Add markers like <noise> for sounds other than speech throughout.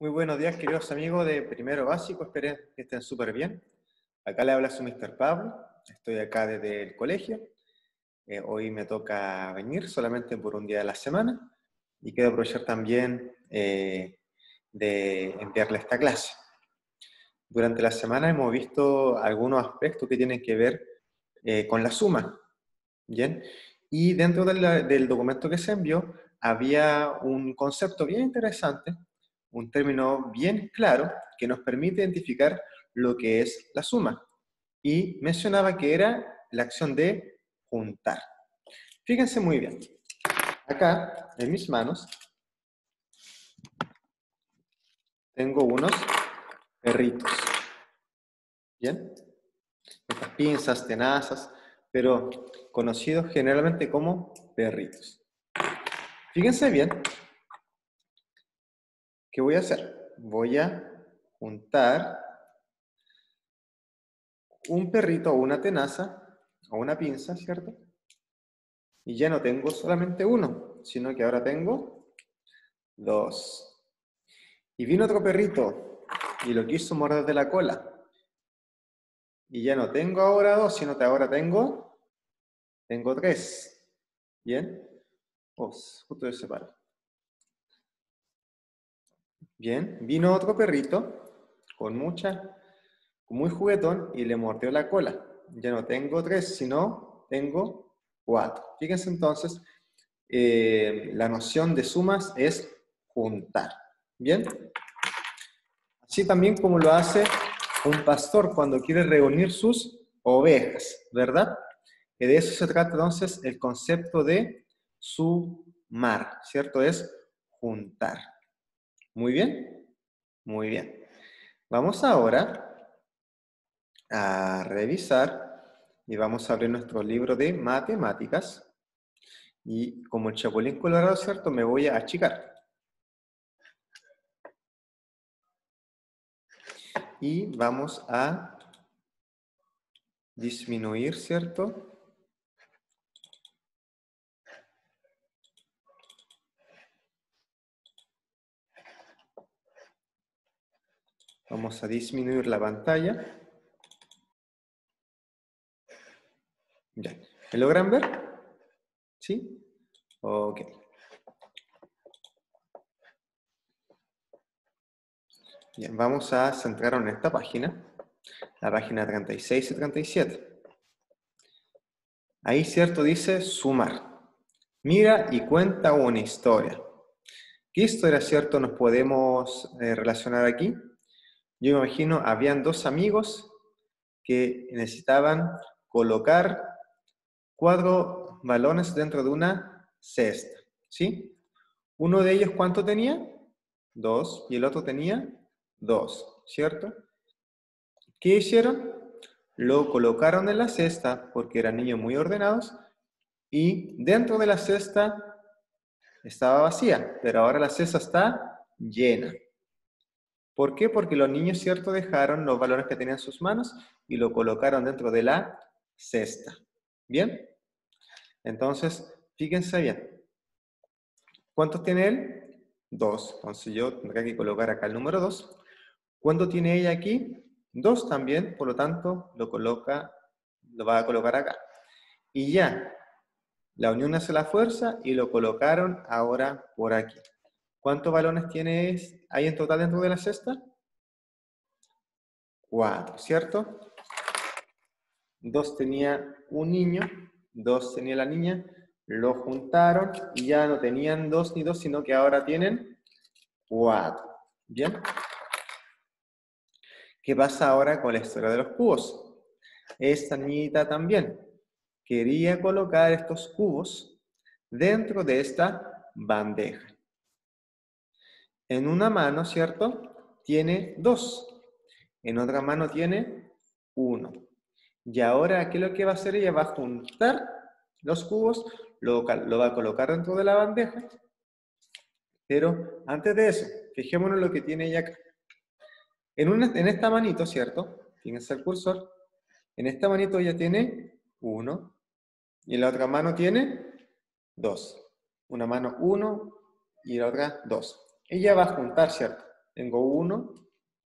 Muy buenos días, queridos amigos de Primero Básico. Espero que estén súper bien. Acá le habla su Mr. Pablo. Estoy acá desde el colegio. Eh, hoy me toca venir solamente por un día de la semana y quiero aprovechar también eh, de enviarle esta clase. Durante la semana hemos visto algunos aspectos que tienen que ver eh, con la suma. ¿Bien? Y dentro del documento que se envió había un concepto bien interesante un término bien claro que nos permite identificar lo que es la suma. Y mencionaba que era la acción de juntar. Fíjense muy bien. Acá, en mis manos, tengo unos perritos. ¿Bien? Estas pinzas, tenazas, pero conocidos generalmente como perritos. Fíjense bien ¿Qué voy a hacer? Voy a juntar un perrito o una tenaza o una pinza, ¿cierto? Y ya no tengo solamente uno, sino que ahora tengo dos. Y vino otro perrito y lo quiso morder de la cola. Y ya no tengo ahora dos, sino que ahora tengo, tengo tres. ¿Bien? Pues, justo se separo. Bien, vino otro perrito con mucha, muy juguetón y le mordió la cola. Ya no tengo tres, sino tengo cuatro. Fíjense entonces, eh, la noción de sumas es juntar. Bien, así también como lo hace un pastor cuando quiere reunir sus ovejas, ¿verdad? Y de eso se trata entonces el concepto de sumar, ¿cierto? Es juntar. Muy bien, muy bien. Vamos ahora a revisar y vamos a abrir nuestro libro de matemáticas. Y como el chapulín colorado, ¿cierto? Me voy a achicar. Y vamos a disminuir, ¿cierto? Vamos a disminuir la pantalla. Ya. ¿Me logran ver? ¿Sí? Ok. Bien, vamos a centrarnos en esta página, la página 36 y 37. Ahí, cierto, dice sumar. Mira y cuenta una historia. ¿Qué historia, cierto, nos podemos eh, relacionar aquí? Yo me imagino, habían dos amigos que necesitaban colocar cuatro balones dentro de una cesta, ¿sí? Uno de ellos, ¿cuánto tenía? Dos, y el otro tenía dos, ¿cierto? ¿Qué hicieron? Lo colocaron en la cesta porque eran niños muy ordenados y dentro de la cesta estaba vacía, pero ahora la cesta está llena. ¿Por qué? Porque los niños, ¿cierto?, dejaron los balones que tenían en sus manos y lo colocaron dentro de la cesta. ¿Bien? Entonces, fíjense bien. ¿Cuántos tiene él? Dos. Entonces yo tendré que colocar acá el número dos. ¿Cuánto tiene ella aquí? Dos también, por lo tanto, lo coloca, lo va a colocar acá. Y ya, la unión hace la fuerza y lo colocaron ahora por aquí. ¿Cuántos balones tienes ahí en total dentro de la cesta? Cuatro, ¿cierto? Dos tenía un niño, dos tenía la niña, lo juntaron y ya no tenían dos ni dos, sino que ahora tienen cuatro. ¿Bien? ¿Qué pasa ahora con la historia de los cubos? Esta niñita también quería colocar estos cubos dentro de esta bandeja. En una mano, ¿cierto? Tiene dos. En otra mano tiene uno. Y ahora, ¿qué es lo que va a hacer ella? Va a juntar los cubos, lo, lo va a colocar dentro de la bandeja. Pero antes de eso, fijémonos lo que tiene ella acá. En, una, en esta manito, ¿cierto? Fíjense el cursor. En esta manito ella tiene uno. Y en la otra mano tiene dos. Una mano uno y la otra dos ella va a juntar, ¿cierto? tengo uno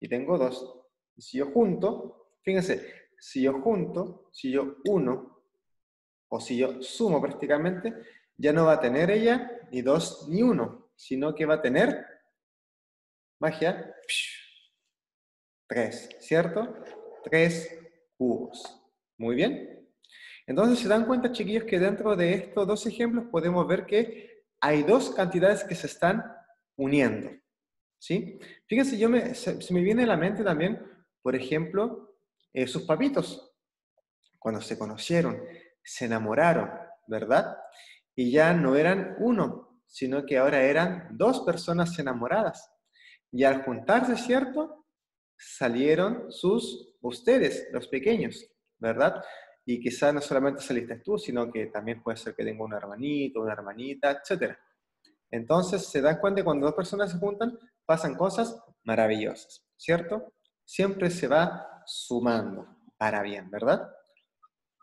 y tengo dos. Y si yo junto, fíjense, si yo junto, si yo uno, o si yo sumo prácticamente, ya no va a tener ella ni dos ni uno, sino que va a tener magia, tres, ¿cierto? Tres cubos. Muy bien. Entonces se dan cuenta, chiquillos, que dentro de estos dos ejemplos podemos ver que hay dos cantidades que se están uniendo. ¿Sí? Fíjense, yo me, se, me viene a la mente también, por ejemplo, eh, sus papitos, cuando se conocieron, se enamoraron, ¿verdad? Y ya no eran uno, sino que ahora eran dos personas enamoradas. Y al juntarse, ¿cierto? Salieron sus, ustedes, los pequeños, ¿verdad? Y quizás no solamente saliste tú, sino que también puede ser que tenga un hermanito, una hermanita, etc. Entonces, se dan cuenta que cuando dos personas se juntan, pasan cosas maravillosas, ¿cierto? Siempre se va sumando para bien, ¿verdad?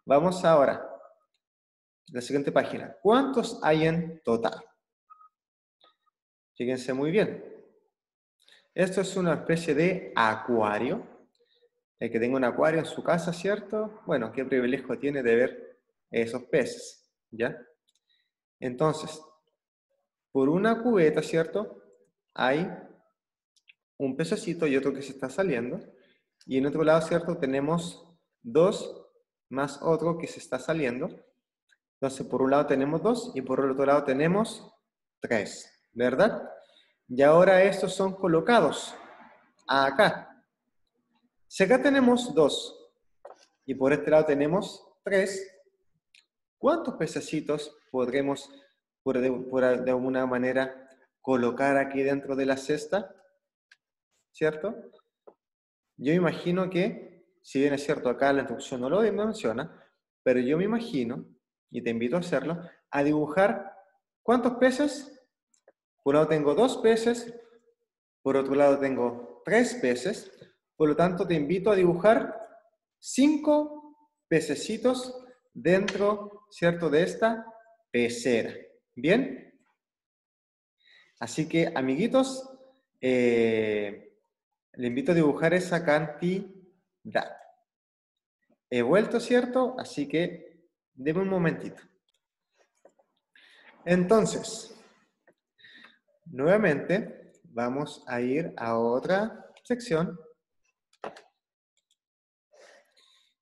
Vamos ahora a la siguiente página. ¿Cuántos hay en total? Fíjense muy bien. Esto es una especie de acuario el que tenga un acuario en su casa, ¿cierto? Bueno, qué privilegio tiene de ver esos peces, ¿ya? Entonces, por una cubeta, ¿cierto? Hay un pececito y otro que se está saliendo. Y en otro lado, ¿cierto? Tenemos dos más otro que se está saliendo. Entonces, por un lado tenemos dos y por el otro lado tenemos tres, ¿verdad? Y ahora estos son colocados acá. Si acá tenemos dos y por este lado tenemos tres, ¿cuántos pececitos podremos, por de, alguna manera, colocar aquí dentro de la cesta? ¿Cierto? Yo imagino que, si bien es cierto acá la instrucción no lo menciona, pero yo me imagino, y te invito a hacerlo, a dibujar cuántos peces. Por un lado tengo dos peces, por otro lado tengo tres peces, por lo tanto, te invito a dibujar cinco pececitos dentro, ¿cierto?, de esta pecera. ¿Bien? Así que, amiguitos, eh, le invito a dibujar esa cantidad. He vuelto, ¿cierto? Así que, deme un momentito. Entonces, nuevamente, vamos a ir a otra sección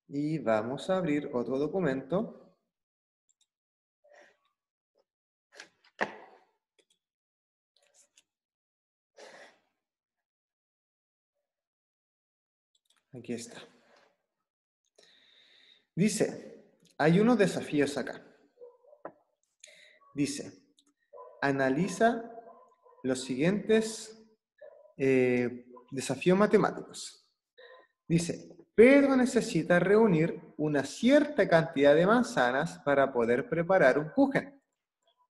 y vamos a abrir otro documento. Aquí está. Dice, hay unos desafíos acá. Dice, analiza los siguientes eh, desafíos matemáticos. Dice, Pedro necesita reunir una cierta cantidad de manzanas para poder preparar un kuchen.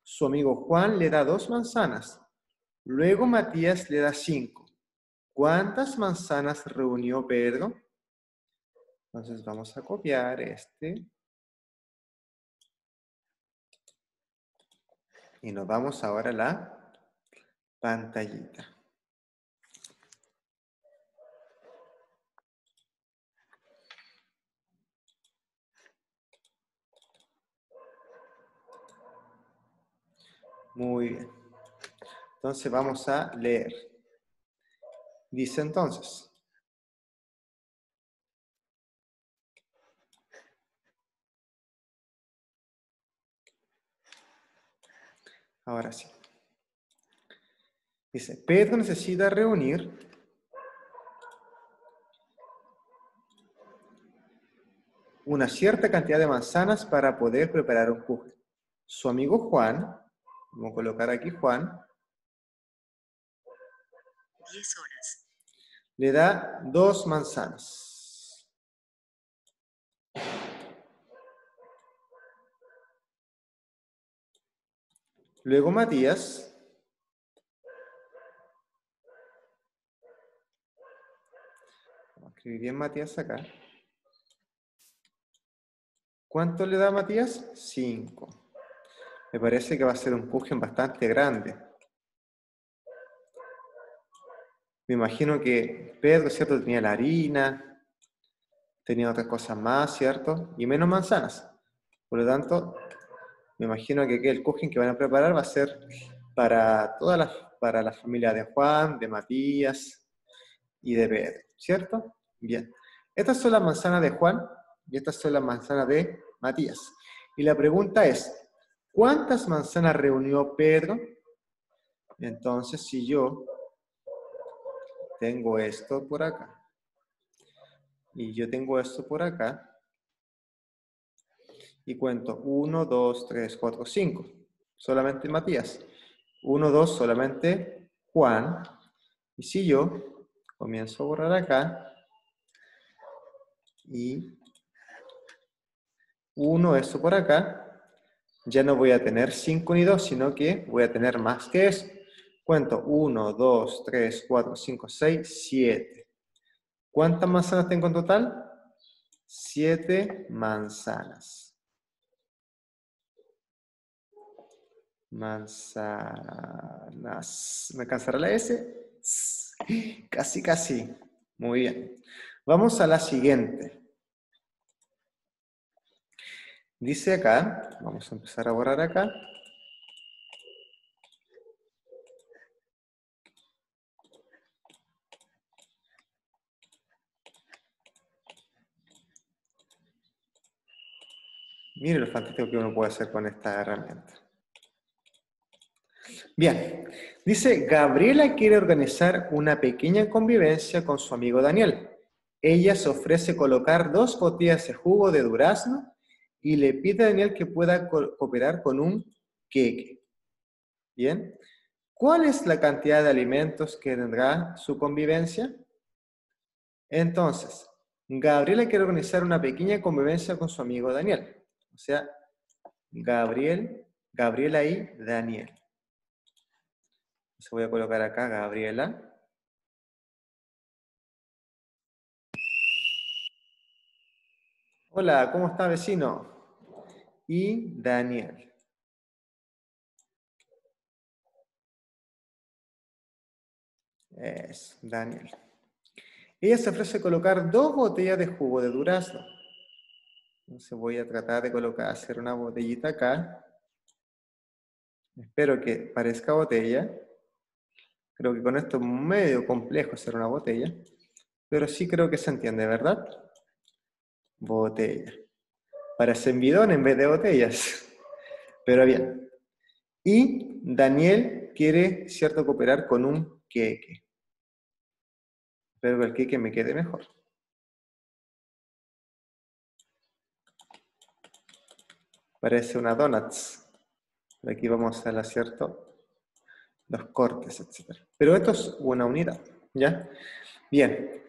Su amigo Juan le da dos manzanas. Luego Matías le da cinco. ¿Cuántas manzanas reunió Pedro? Entonces vamos a copiar este. Y nos vamos ahora a la pantallita. Muy bien. Entonces vamos a leer. Dice entonces. Ahora sí. Dice, Pedro necesita reunir una cierta cantidad de manzanas para poder preparar un jugo. Su amigo Juan Vamos a colocar aquí Juan. 10 horas. Le da dos manzanas. Luego Matías. Escribir bien Matías acá. ¿Cuánto le da Matías? 5. Me parece que va a ser un Kuchen bastante grande. Me imagino que Pedro, ¿cierto? Tenía la harina, tenía otras cosas más, ¿cierto? Y menos manzanas. Por lo tanto, me imagino que el kuchen que van a preparar va a ser para todas las, para la familia de Juan, de Matías y de Pedro, ¿cierto? Bien. Estas son las manzanas de Juan y estas son las manzanas de Matías. Y la pregunta es, ¿cuántas manzanas reunió Pedro? Entonces, si yo tengo esto por acá y yo tengo esto por acá, y cuento 1, 2, 3, 4, 5. Solamente Matías. 1, 2, solamente Juan. Y si yo comienzo a borrar acá, y 1, esto por acá, ya no voy a tener 5 ni 2, sino que voy a tener más que eso. Cuento 1, 2, 3, 4, 5, 6, 7. ¿Cuántas manzanas tengo en total? 7 manzanas. Manzanas. ¿Me cansará la S? <laughs> Casi, casi. Muy bien. Vamos a la siguiente. Dice acá, vamos a empezar a borrar acá. Mire lo fantástico que uno puede hacer con esta herramienta. Bien, dice, Gabriela quiere organizar una pequeña convivencia con su amigo Daniel. Ella se ofrece colocar dos botellas de jugo de durazno y le pide a Daniel que pueda cooperar con un queque. Bien, ¿cuál es la cantidad de alimentos que tendrá su convivencia? Entonces, Gabriela quiere organizar una pequeña convivencia con su amigo Daniel. O sea, Gabriel, Gabriela y Daniel. Se voy a colocar acá Gabriela. Hola, ¿cómo está vecino? Y Daniel. Es Daniel. Ella se ofrece colocar dos botellas de jugo de durazno. Entonces voy a tratar de colocar, hacer una botellita acá. Espero que parezca botella. Creo que con esto es medio complejo hacer una botella, pero sí creo que se entiende, ¿verdad? Botella. Parece bidón en vez de botellas. <laughs> Pero bien. Y Daniel quiere, cierto, cooperar con un queque. Espero que el queque me quede mejor. Parece una donuts. Aquí vamos a ¿cierto? Los cortes, etc. Pero esto es una unidad, ¿ya? Bien.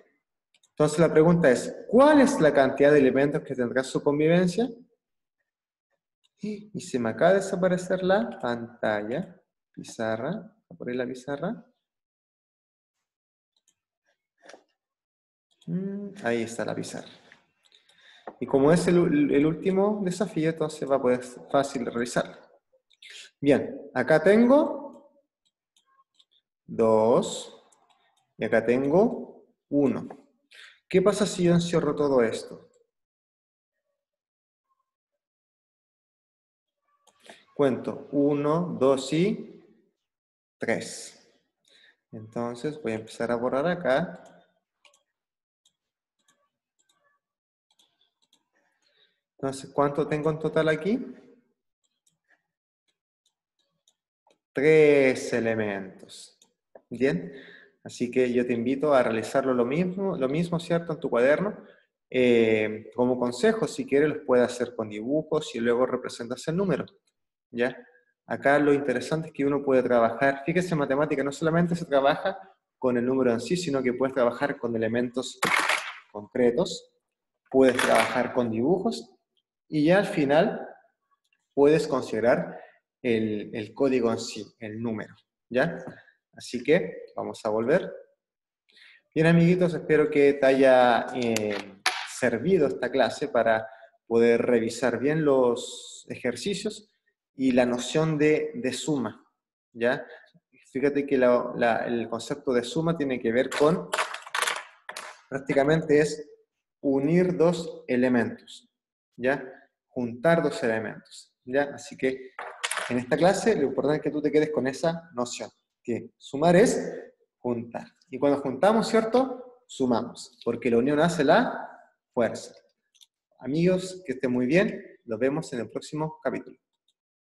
Entonces la pregunta es, ¿cuál es la cantidad de elementos que tendrá su convivencia? Y se me acaba de desaparecer la pantalla, pizarra, por ahí la pizarra. Mm, ahí está la pizarra. Y como es el, último desafío, entonces va a poder ser fácil realizarlo. Bien, acá tengo 2 y acá tengo 1. ¿Qué pasa si yo encierro todo esto? Cuento 1, 2 y 3. Entonces voy a empezar a borrar acá Entonces, ¿cuánto tengo en total aquí? Tres elementos. Bien, así que yo te invito a realizarlo lo mismo, lo mismo ¿cierto? En tu cuaderno. Eh, como consejo, si quieres, los puedes hacer con dibujos y luego representas el número. ¿Ya? Acá lo interesante es que uno puede trabajar, fíjese, en matemática no solamente se trabaja con el número en sí, sino que puedes trabajar con elementos concretos, puedes trabajar con dibujos y ya al final puedes considerar el, código en sí, el número, ¿ya? Así que vamos a volver. Bien, amiguitos, espero que te haya eh, servido esta clase para poder revisar bien los ejercicios y la noción de, de suma, ¿ya? Fíjate que el concepto de suma tiene que ver con, prácticamente es unir dos elementos, ¿ya? Juntar dos elementos, ¿ya? Así que en esta clase lo importante es que tú te quedes con esa noción, que sumar es juntar. Y cuando juntamos, ¿cierto? Sumamos, porque la unión hace la fuerza. Amigos, que estén muy bien. Nos vemos en el próximo capítulo.